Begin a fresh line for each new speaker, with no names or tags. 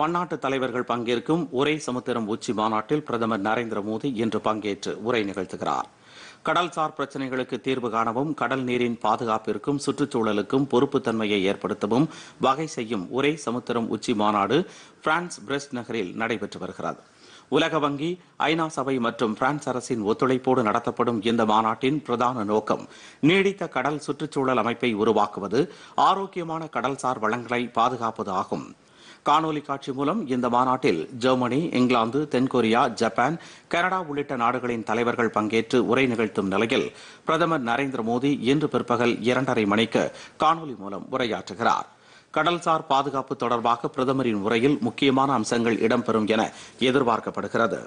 பன்னாட்டு தலைவர்கள் பங்கேற்கும் ஒரே சமுத்திரம் உச்சி மாநாட்டில் பிரதமர் நரேந்திர மோடி இன்று பங்கேற்று உரை நிகழ்த்துகிறார். கடல்சார் பிரச்சினைகளுக்கு தீர்வு காணவும் கடல் நீரின் பாதுகாப்பிற்கும் சுற்றுச்சூழலுக்கும் பொறுப்புத்தன்மையை ஏற்படுத்தவும் வகை செய்யும் ஒரே சமுத்திரம் உச்சி மாநாடு பிரான்ஸ் பிரெஸ்ட் நகரில் நடைபெற்று வருகிறது. உலக வங்கி ஐநா சபை மற்றும் பிரான்ஸ் அரசின் ஒத்துழைப்போடு நடத்தப்படும் இந்த மாநாட்டின் பிரதான நோக்கம் நீடித்த கடல் சுற்றுச்சூழல் அமைப்பை உருவாக்குவது ஆரோக்கியமான கடல்சார் வளங்களை பாதுகாப்பது ஆகும். காணொலி காட்சி மூலம் இந்த மாநாட்டில் ஜெர்மனி இங்கிலாந்து தென்கொரியா ஜப்பான் கனடா உள்ளிட்ட நாடுகளின் தலைவர்கள் பங்கேற்று உரை நிகழ்த்தும் நிலையில் பிரதமர் நரேந்திர மோடி இன்று பிற்பகல் இரண்டரை மணிக்கு காணொலி மூலம் உரையாற்றுகிறார். கடல்சார் பாதுகாப்பு தொடர்பாக பிரதமரின் உரையில் முக்கியமான அம்சங்கள் இடம்பெறும் என எதிர்பார்க்கப்படுகிறது.